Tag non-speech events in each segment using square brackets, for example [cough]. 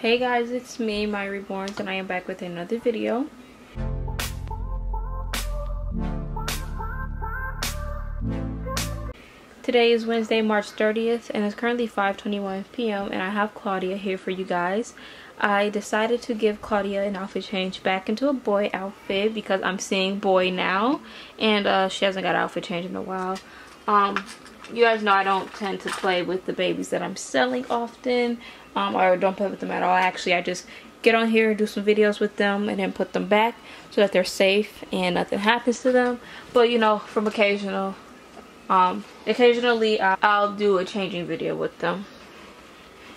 Hey guys, it's me, Mya Reborns, and I am back with another video. Today is Wednesday, March 30th, and it's currently 5.21 p.m. and I have Claudia here for you guys. I decided to give Claudia an outfit change back into a boy outfit because I'm seeing boy now, and uh, she hasn't got an outfit change in a while. Um, you guys know I don't tend to play with the babies that I'm selling often um, or don't play with them at all. Actually, I just get on here and do some videos with them and then put them back so that they're safe and nothing happens to them. But you know, from occasional, um, occasionally I'll do a changing video with them.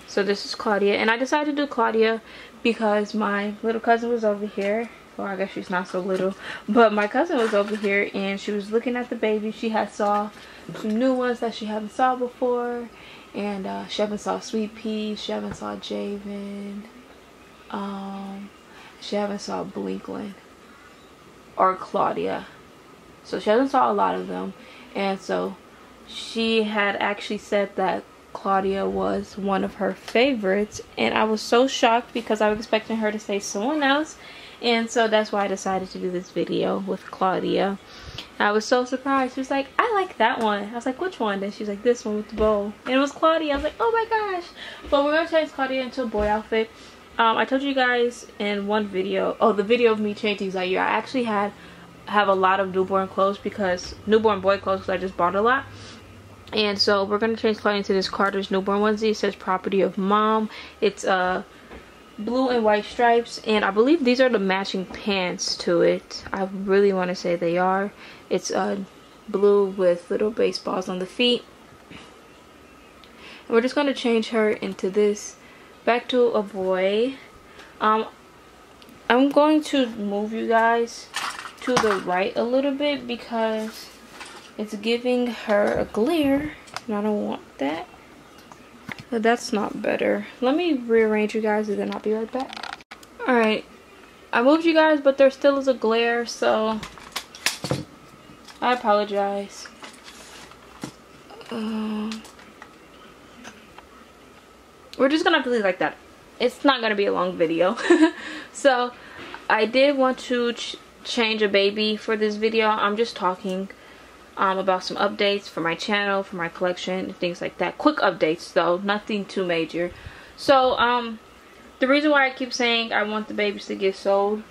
So this is Claudia and I decided to do Claudia because my little cousin was over here well I guess she's not so little but my cousin was over here and she was looking at the baby she had saw some new ones that she hadn't saw before and uh, she haven't saw Sweet Pea, she haven't saw Javen, um, she haven't saw Blinklin or Claudia. So she hasn't saw a lot of them. And so she had actually said that Claudia was one of her favorites. And I was so shocked because I was expecting her to say someone else. And so that's why I decided to do this video with Claudia. I was so surprised. She was like, I like that one. I was like, which one? And she's like, this one with the bow. And it was Claudia. I was like, oh my gosh. But we're to change Claudia into a boy outfit. Um, I told you guys in one video, oh, the video of me changing Zaire, I actually had have a lot of newborn clothes because newborn boy clothes because I just bought a lot. And so we're going to change Claudia into this Carter's newborn onesie. It says property of mom. It's uh blue and white stripes and I believe these are the matching pants to it. I really want to say they are. It's uh, blue with little baseballs on the feet. And we're just going to change her into this. Back to a boy. Um I'm going to move you guys to the right a little bit because it's giving her a glare and I don't want that but that's not better. Let me rearrange you guys and then I'll be right back. Alright. I moved you guys, but there still is a glare, so I apologize. Um, we're just gonna have to leave like that. It's not gonna be a long video. [laughs] so I did want to ch change a baby for this video. I'm just talking um, about some updates for my channel, for my collection, things like that. Quick updates though, nothing too major. So, um, the reason why I keep saying I want the babies to get sold,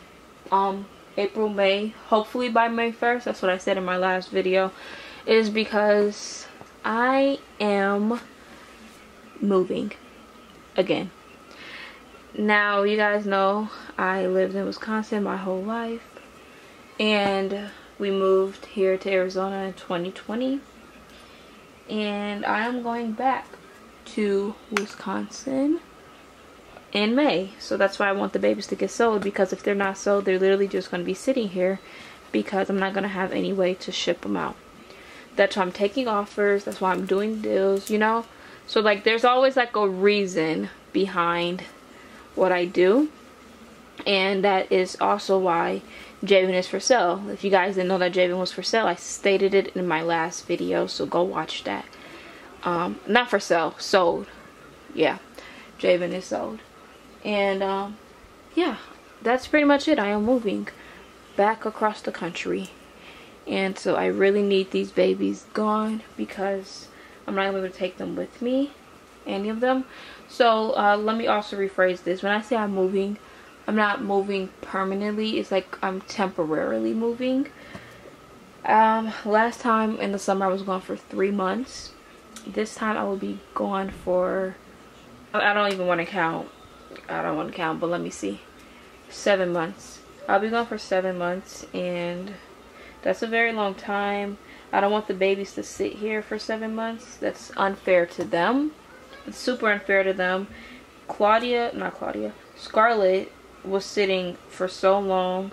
um, April, May, hopefully by May 1st, that's what I said in my last video, is because I am moving again. Now, you guys know I lived in Wisconsin my whole life, and we moved here to Arizona in 2020 and I am going back to Wisconsin in May. So that's why I want the babies to get sold because if they're not sold they're literally just going to be sitting here because I'm not going to have any way to ship them out. That's why I'm taking offers that's why I'm doing deals you know? So like there's always like a reason behind what I do. And that is also why Javen is for sale. If you guys didn't know that Javen was for sale, I stated it in my last video, so go watch that. Um, not for sale, sold. Yeah, Javen is sold. And um, yeah, that's pretty much it. I am moving back across the country. And so I really need these babies gone because I'm not able to take them with me, any of them. So uh, let me also rephrase this. When I say I'm moving, I'm not moving permanently. It's like I'm temporarily moving. Um, last time in the summer I was gone for three months. This time I will be gone for, I don't even want to count. I don't want to count, but let me see. Seven months. I'll be gone for seven months and that's a very long time. I don't want the babies to sit here for seven months. That's unfair to them. It's super unfair to them. Claudia, not Claudia, Scarlett was sitting for so long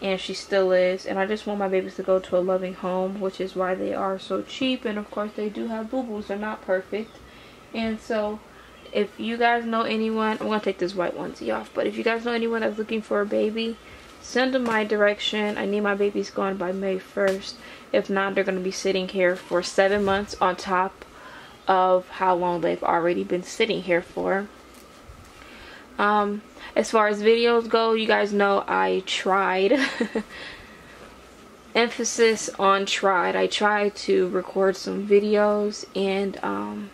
and she still is and I just want my babies to go to a loving home which is why they are so cheap and of course they do have boo-boos they're not perfect. And so if you guys know anyone I'm gonna take this white onesie off but if you guys know anyone that's looking for a baby send them my direction. I need my babies gone by May 1st if not they're gonna be sitting here for seven months on top of how long they've already been sitting here for Um, as far as videos go, you guys know I tried. [laughs] Emphasis on tried. I tried to record some videos and um,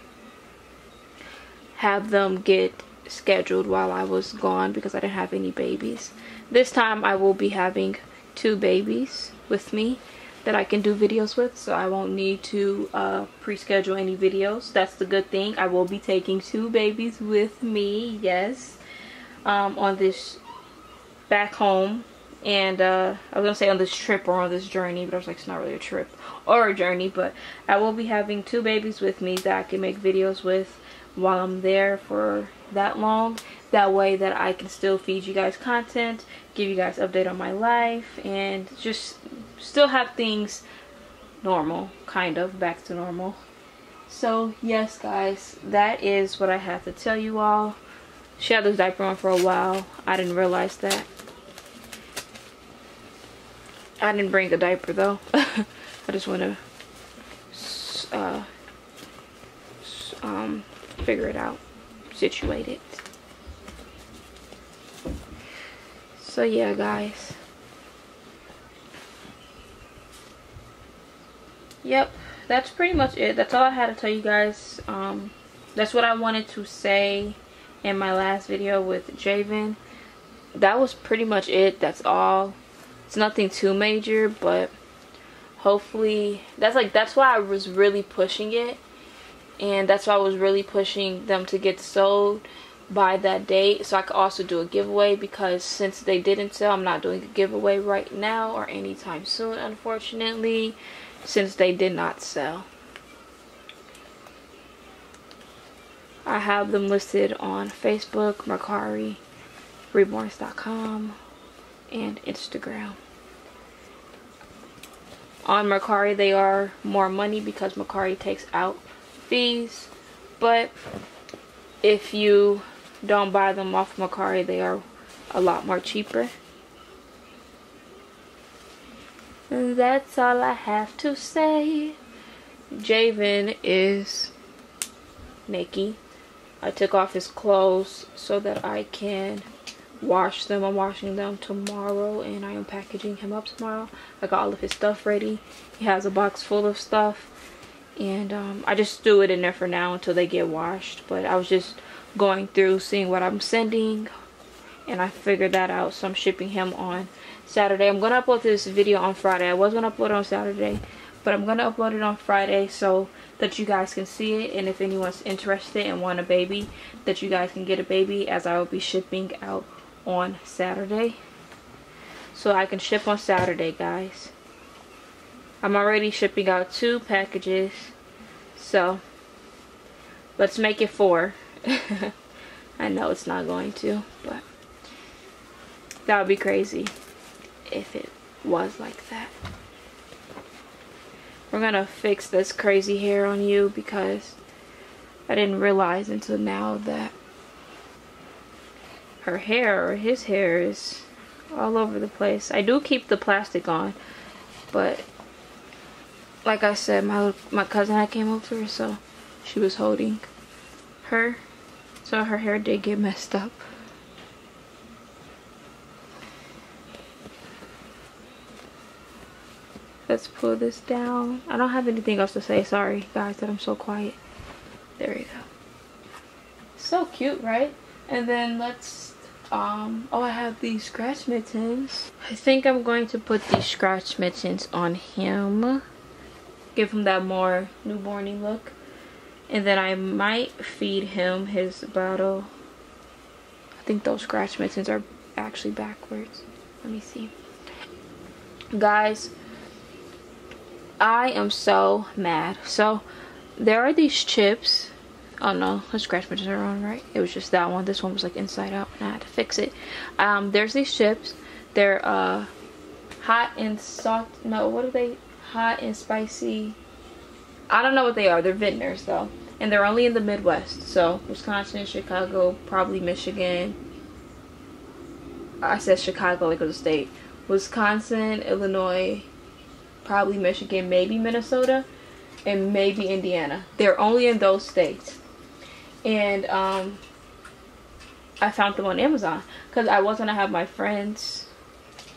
have them get scheduled while I was gone because I didn't have any babies. This time I will be having two babies with me that I can do videos with so I won't need to uh, pre-schedule any videos that's the good thing I will be taking two babies with me yes um, on this back home and uh, I was gonna say on this trip or on this journey but I was like it's not really a trip or a journey but I will be having two babies with me that I can make videos with while I'm there for that long. That way that I can still feed you guys content give you guys update on my life and just still have things normal kind of back to normal. So yes guys that is what I have to tell you all she had this diaper on for a while. I didn't realize that. I didn't bring a diaper though. [laughs] I just want to uh, um, figure it out situate it. So yeah guys. Yep that's pretty much it. That's all i had to tell you guys. Um that's what i wanted to say in my last video with javen. That was pretty much it. That's all. It's nothing too major but hopefully that's like that's why i was really pushing it. And that's why i was really pushing them to get sold by that date so I could also do a giveaway because since they didn't sell I'm not doing a giveaway right now or anytime soon unfortunately since they did not sell. I have them listed on Facebook, Mercari, Reborns.com, and Instagram. On Mercari they are more money because Mercari takes out fees but if you don't buy them off Mercari. They are a lot more cheaper. That's all I have to say. Javen is naked. I took off his clothes so that I can wash them. I'm washing them tomorrow and I am packaging him up tomorrow. I got all of his stuff ready. He has a box full of stuff and um, I just threw it in there for now until they get washed. But I was just going through seeing what I'm sending and I figured that out so I'm shipping him on Saturday I'm gonna upload this video on Friday I was gonna upload it on Saturday but I'm gonna upload it on Friday so that you guys can see it. And if anyone's interested and want a baby that you guys can get a baby as I will be shipping out on Saturday. So I can ship on Saturday guys. I'm already shipping out two packages. So let's make it four. [laughs] I know it's not going to, but that would be crazy if it was like that. We're gonna fix this crazy hair on you because I didn't realize until now that her hair or his hair is all over the place. I do keep the plastic on, but like I said, my my cousin I came over, so she was holding her so her hair did get messed up. Let's pull this down. I don't have anything else to say. Sorry, guys, that I'm so quiet. There you go. So cute, right? And then let's, um, oh, I have these scratch mittens. I think I'm going to put these scratch mittens on him. Give him that more newborny look and then I might feed him his bottle I think those scratch mittens are actually backwards let me see guys I am so mad. So there are these chips. Oh no. The scratch my are on right? It was just that one. This one was like inside out and I had to fix it. Um there's these chips. They're uh hot and salt no what are they? Hot and spicy. I don't know what they are. They're Vitner's though. And they're only in the Midwest. So Wisconsin, Chicago, probably Michigan. I said Chicago like it was a state. Wisconsin, Illinois, probably Michigan, maybe Minnesota, and maybe Indiana. They're only in those states. And um, I found them on Amazon because I was gonna have my friends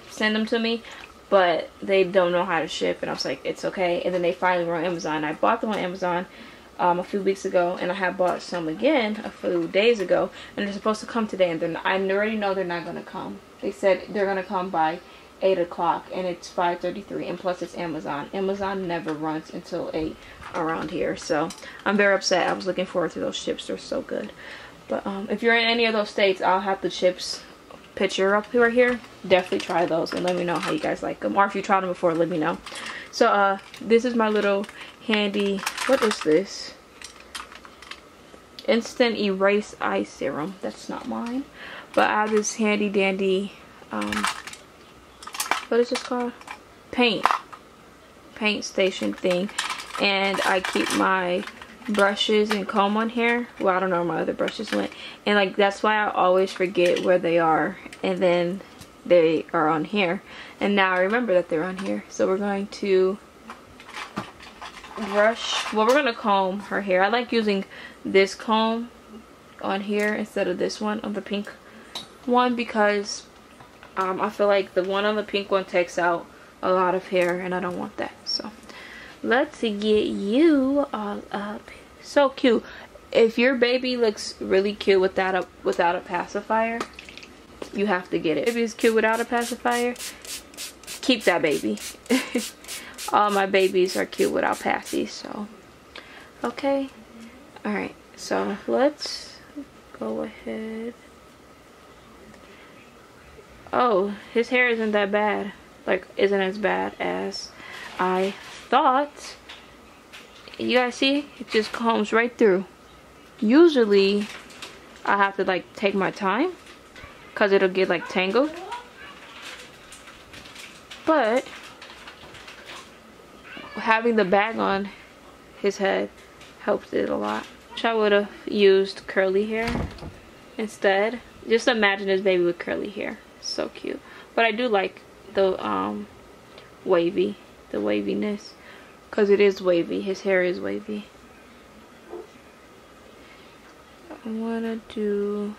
send them to me but they don't know how to ship and I was like it's okay and then they finally were on Amazon I bought them on Amazon um, a few weeks ago and I have bought some again a few days ago and they're supposed to come today and they're I already know they're not gonna come they said they're gonna come by 8 o'clock and it's 5.33 and plus it's Amazon. Amazon never runs until 8 around here so I'm very upset. I was looking forward to those chips they're so good. But um, if you're in any of those states I'll have the chips picture up right here. Definitely try those and let me know how you guys like them or if you tried them before let me know. So uh this is my little handy what is this? Instant erase eye serum. That's not mine but i have this handy dandy um what is this called? Paint. Paint station thing. And i keep my brushes and comb on here. Well i don't know where my other brushes went. And like that's why i always forget where they are. And then they are on here. And now i remember that they're on here. So we're going to brush. Well we're gonna comb her hair. I like using this comb on here instead of this one on the pink one because um, i feel like the one on the pink one takes out a lot of hair and i don't want that so. Let's get you all up. So cute. If your baby looks really cute without a without a pacifier you have to get it. If it's cute without a pacifier keep that baby. [laughs] All my babies are cute without passies so. Okay. All right. So let's go ahead oh his hair isn't that bad like isn't as bad as i thought you guys see it just combs right through usually i have to like take my time because it'll get like tangled but having the bag on his head helps it a lot. I would have used curly hair instead. Just imagine this baby with curly hair. So cute. But I do like the um wavy, the waviness. Because it is wavy. His hair is wavy. I want to do...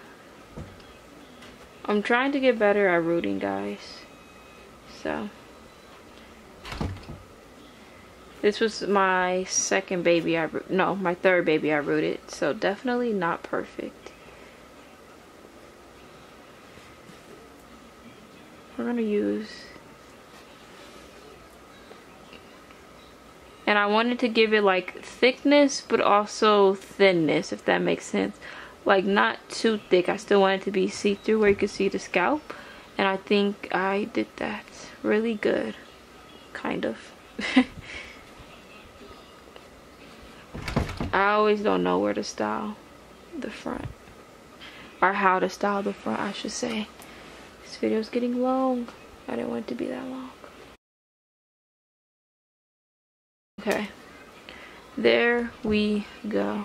I'm trying to get better at rooting, guys. So... This was my second baby I no, my third baby I rooted, so definitely not perfect. We're gonna use. And I wanted to give it like thickness but also thinness if that makes sense. Like not too thick. I still want it to be see-through where you can see the scalp and I think I did that. Really good. Kind of. [laughs] I always don't know where to style the front. Or how to style the front, I should say. This video is getting long. I didn't want it to be that long. Okay. There we go.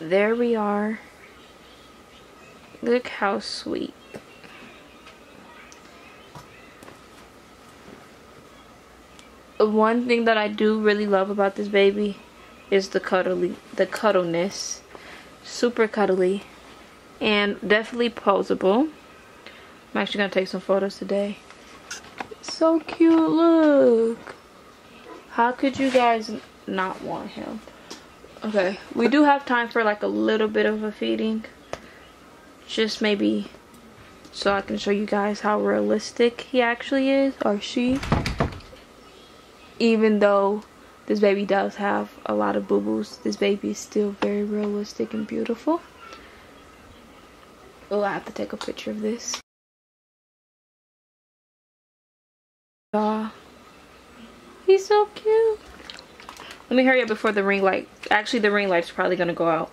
There we are. Look how sweet. one thing that I do really love about this baby is the cuddly the cuddleness super cuddly and definitely posable. I'm actually gonna take some photos today. So cute look. How could you guys not want him? Okay we do have time for like a little bit of a feeding. Just maybe so I can show you guys how realistic he actually is or she. Even though this baby does have a lot of boo-boos, this baby is still very realistic and beautiful. Oh, I have to take a picture of this. Uh, he's so cute. Let me hurry up before the ring light. Actually, the ring light's probably going to go out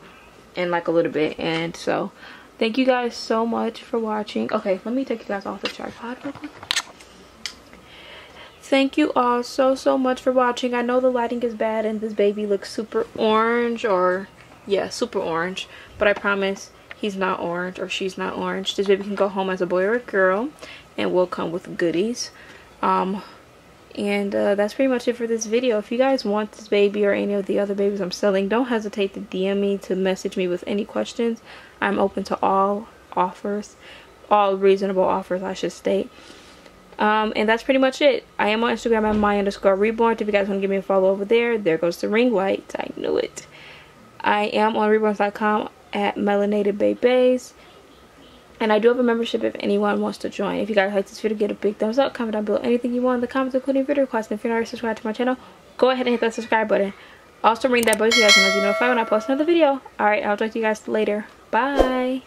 in like a little bit. And so, thank you guys so much for watching. Okay, let me take you guys off the tripod real quick thank you all so so much for watching i know the lighting is bad and this baby looks super orange or yeah super orange but i promise he's not orange or she's not orange. This baby can go home as a boy or a girl and will come with goodies. Um and uh, that's pretty much it for this video. If you guys want this baby or any of the other babies i'm selling don't hesitate to dm me to message me with any questions. I'm open to all offers all reasonable offers i should state. Um, and that's pretty much it. I am on instagram at mya underscore reborn. If you guys want to give me a follow over there there goes the ring light. I knew it. I am on reborns.com at melanated babies and I do have a membership if anyone wants to join. If you guys like this video, get a big thumbs up. Comment down below anything you want in the comments, including video requests. And if you're not already subscribed to my channel, go ahead and hit that subscribe button. Also ring that bell so you guys know when I post another video. Alright, I'll talk to you guys later. Bye.